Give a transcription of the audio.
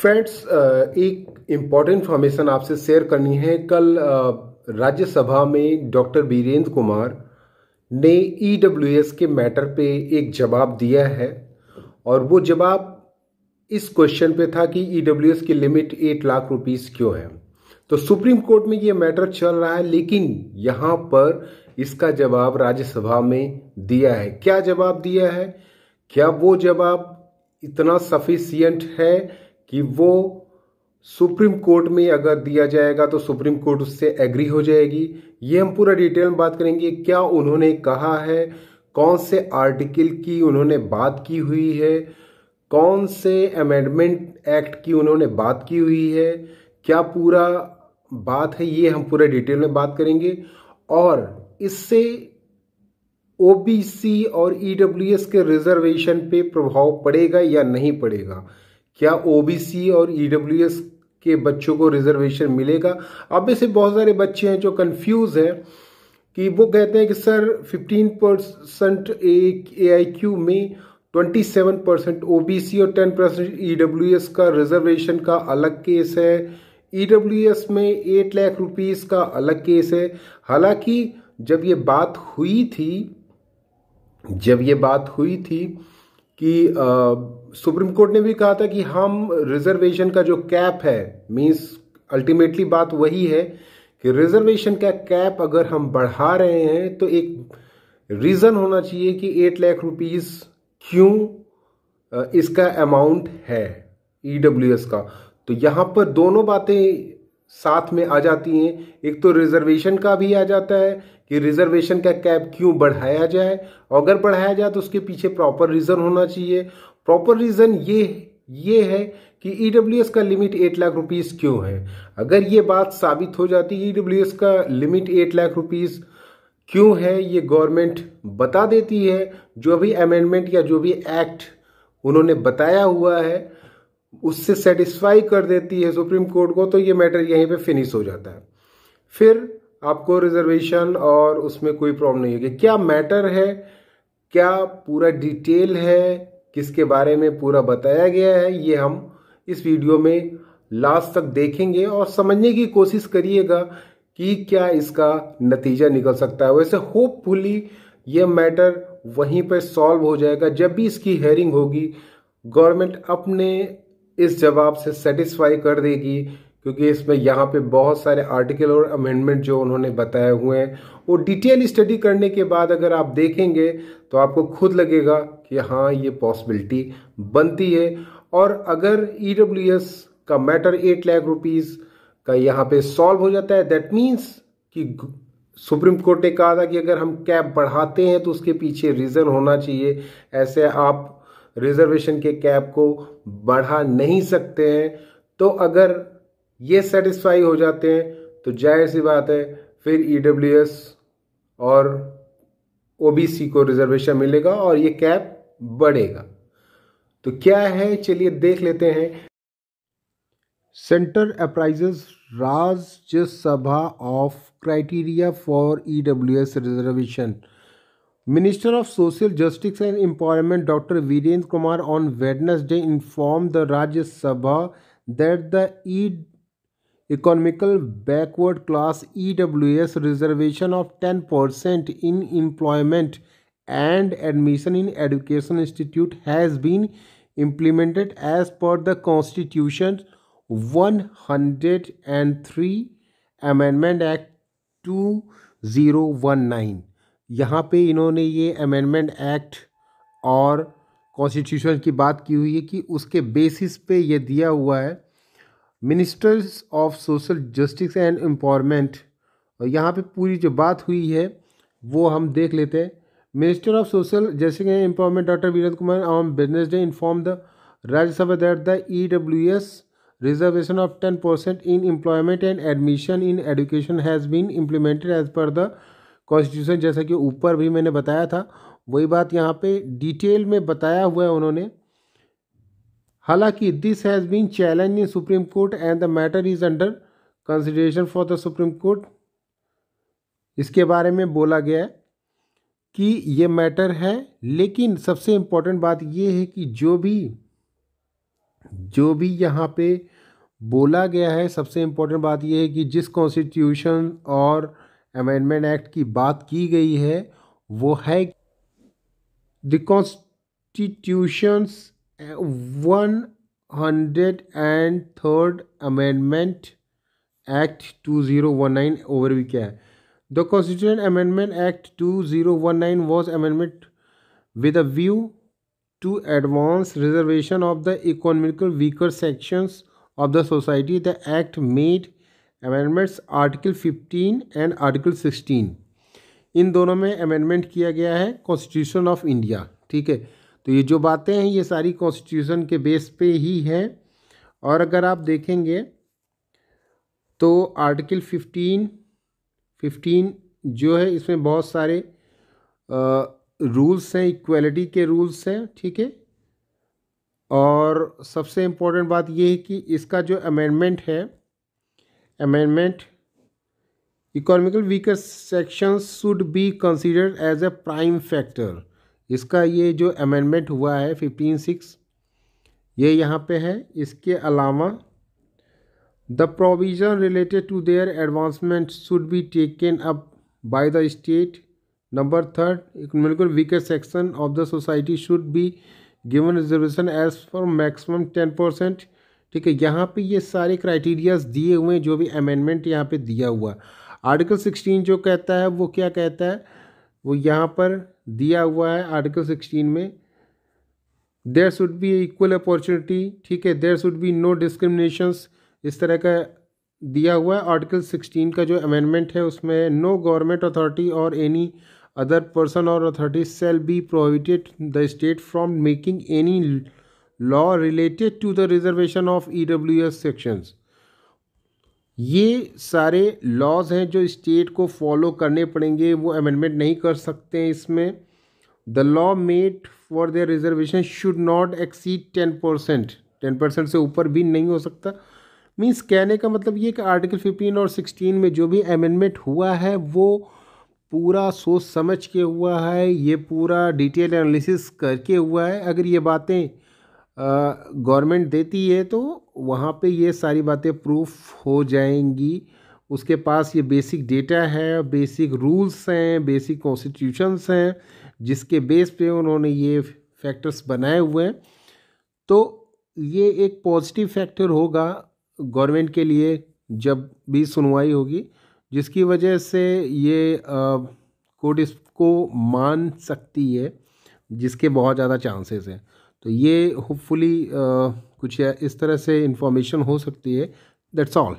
Friends एक important information आपसे share करनी है। कल राज्यसभा में डॉक्टर बीरेंद्र कुमार ने ईडब्ल्यूएस के मैटर पे एक जवाब दिया है और वो जवाब इस क्वेश्चन पे था कि ईडब्ल्यूएस की लिमिट एट लाख रुपीस क्यों है। तो सुप्रीम कोर्ट में ये मैटर चल रहा है, लेकिन यहाँ पर इसका जवाब राज्यसभा में दिया है। क्या जवाब दिया है? क्या वो जवाब इतना सफिशियंट है कि वो सुप्रीम कोर्ट में अगर दिया जाएगा तो सुप्रीम कोर्ट उससे एग्री हो जाएगी। ये हम पूरा डिटेल में बात करेंगे क्या उन्होंने कहा है, कौन से आर्टिकल की उन्होंने बात की हुई है, कौन से अमेंडमेंट एक्ट की उन्होंने बात की हुई है, क्या पूरा बात है ये हम पूरा डिटेल में बात करेंगे। और इससे ओबीसी और ईडब्ल्यूएस के रिजर्वेशन पे प्रभाव पड़ेगा या नहीं पड़ेगा? क्या ओबीसी और ईडब्ल्यूएस के बच्चों को रिजर्वेशन मिलेगा? अब ऐसे बहुत सारे बच्चे हैं जो कंफ्यूज हैं कि वो कहते हैं कि sir 15 percent A I Q में 27 परसेंट ओबीसी और 10 परसेंट ईडब्ल्यूएस का रिजर्वेशन का अलग केस है। ईडब्ल्यूएस में एट लाख रुपीस का अलग केस है। हालाँकि जब ये बात हुई थी, जब ये बात हुई थी कि सुप्रीम कोर्ट ने भी कहा था कि हम रिजर्वेशन का जो कैप है, मींस अल्टीमेटली बात वही है कि रिजर्वेशन का कैप अगर हम बढ़ा रहे हैं तो एक रीज़न होना चाहिए कि एट लाख रुपीस क्यों इसका अमाउंट है, ईडब्ल्यूएस का। तो यहाँ पर दोनों बातें साथ में आ जाती हैं। एक तो रिजर्वेशन का भी आ जाता है कि रिजर्वेशन का कैप क्यों बढ़ाया जाए। और अगर बढ़ाया जाए तो उसके पीछे प्रॉपर रीज़न होना चाहिए। प्रॉपर रीज़न ये ये है कि ईडब्ल्यूएस का लिमिट एट लाख रुपीस क्यों है? अगर ये बात साबित हो जाती है ईडब्ल्यूएस का लिमिट एट लाख रुपीस क्यों है, ये गवर्नमेंट बता देती है। जो भी अमेंडमेंट या जो भी एक्ट उन्होंने बताया हुआ है उससे सेटिस्फाई कर देती है सुप्रीम कोर्ट को तो ये मैटर यहीं पे फिनिश हो जाता है। फिर आपको रिजर्वेशन और उसमें कोई प्रॉब्लम नहीं होगी। क्या मैटर है? क्या पूरा डिटेल है? किसके बारे में पूरा बताया गया है? ये हम इस वीडियो में लास्ट तक देखेंगे और समझने की कोशिश करिएगा कि क्या इसका नतीजा निकल सकता है। वैसे होपफुली ये मैटर वहीं पर सॉल्व हो जाएगा। जब भी इसकी हेयरिंग होगी गवर्नमेंट अपने इस जवाब से सेटिस्फाई कर देगी, क्योंकि इसमें यहाँ पे बहुत सारे आर्टिकल और अमेंडमेंट जो उन्होंने बताए हुए हैं, वो डिटेल स्टडी करने के बाद अगर आप देखेंगे तो आपको खुद लगेगा कि हाँ ये पॉसिबिलिटी बनती है। और अगर ई e का मैटर एट लाख रुपीज़ का यहाँ पे सॉल्व हो जाता है दैट मीन्स कि सुप्रीम कोर्ट ने कहा था कि अगर हम कैप बढ़ाते हैं तो उसके पीछे रीज़न होना चाहिए। ऐसे आप रिजर्वेशन के कैप को बढ़ा नहीं सकते हैं तो अगर ये सेटिस्फाई हो जाते हैं तो ज़ाहिर सी बात है, फिर ईडब्ल्यूएस e और ओबीसी को रिजर्वेशन मिलेगा और ये कैप बढ़ेगा। तो क्या है, चलिए देख लेते हैं। Centre apprises Rajya Sabha of criteria for EWS reservation Minister of Social Justice and Empowerment Dr. Virendra Kumar on Wednesday informed the Rajya Sabha that the e economical backward class EWS reservation of 10% in employment and admission in education institute has been implemented as per the constitution 103 amendment act 2019 यहाँ पे इन्होंने ये amendment act और constitution की बात की हुई है कि उसके बेसिस पे ये दिया हुआ है ministers of social justice and empowerment और यहाँ पे पूरी जो बात हुई है, वो हम देख लेते हैं। Minister of social justice and empowerment doctor Virendra Kumar on business day inform the Rajya Sabha that the E W S reservation of ten percent in employment and admission in education has been implemented as per the constitution जैसा कि ऊपर भी मैंने बताया था, वही बात यहाँ पे डिटेल में बताया हुआ है उन्होंने। हालाँकि this has been challenge in Supreme Court and the matter is under consideration for the Supreme Court इसके बारे में बोला गया कि ये मैटर है, लेकिन सबसे इम्पोर्टेंट बात ये है कि जो भी जो भी यहाँ पे बोला गया है, सबसे इम्पोर्टेंट बात यह है कि जिस कॉन्स्टिट्यूशन और अमेंडमेंट एक्ट की बात की गई है, वो है the constitution's one hundred and third amendment act two zero one nine overview क्या है? The constitution amendment act two zero one nine was amendment with a view to advance reservation of the economical weaker sections of the society the act made amendments article 15 and article 16 इन दोनों में amendment किया गया है constitution of India ठीक है? तो ये जो बातें हैं, ये सारी कॉन्स्टिट्यूशन के बेस पे ही हैं। और अगर आप देखेंगे तो आर्टिकल 15 15 जो है, इसमें बहुत सारे रूल्स हैं इक्वलिटी के रूल्स हैं, ठीक है? और सबसे इम्पोर्टेंट बात ये है कि इसका जो अमेंडमेंट है amendment economical weaker section should be considered as a prime factor इसका ये जो अमेंडमेंट हुआ है फिफ्टीन सिक्स ये यहाँ पे है। इसके अलावा the provision related to their advancement should be taken up by the state number third economical weaker section of the society should be given reservation as for maximum ten percent ठीक है, यहाँ पे ये सारे क्राइटेरियाज दिए हुए हैं, जो भी अमेंडमेंट यहाँ पे दिया हुआ। आर्टिकल सिक्सटीन जो कहता है, वो क्या कहता है? वो यहाँ पर दिया हुआ है आर्टिकल सिक्सटीन में। There should be equal opportunity ठीक है there should be no discriminations इस तरह का दिया हुआ है। आर्टिकल सिक्सटीन का जो अमेंडमेंट है, उसमें नो गवर्नमेंट अथॉरिटी और एनी अदर पर्सन और authority shall be prohibited the state from making any law related to the reservation of EWS sections. ये सारे लॉज हैं जो स्टेट को फॉलो करने पड़ेंगे, वो अमेंडमेंट नहीं कर सकते हैं इसमें। The law made for their reservation should not exceed ten percent ten percent से ऊपर भी नहीं हो सकता। मीन्स कहने का मतलब ये कि आर्टिकल फिफ्टीन और सिक्सटीन में जो भी अमेंडमेंट हुआ है, वो पूरा सोच समझ के हुआ है, ये पूरा डिटेल एनालिसिस करके हुआ है। अगर ये बातें गवर्नमेंट देती है तो वहाँ पे ये सारी बातें प्रूफ हो जाएँगी। उसके पास ये बेसिक डेटा है, बेसिक रूल्स हैं, बेसिक कॉन्स्टिट्यूशंस हैं, जिसके बेस पे उन्होंने ये फैक्टर्स बनाए हुए हैं। तो ये एक पॉजिटिव फैक्टर होगा गवर्नमेंट के लिए जब भी सुनवाई होगी, जिसकी वजह से ये कोर्ट इसको मान सकती है, जिसके बहुत ज़्यादा चांसेस हैं। तो ये होपफुली कुछ इस तरह से इंफॉर्मेशन हो सकती है. That's all